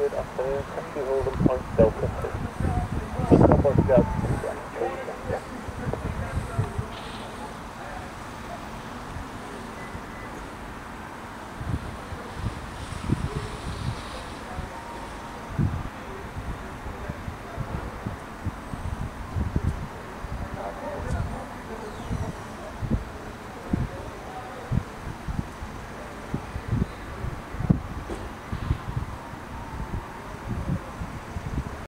good afternoon, Taxi Holden Point Delta 2. Just about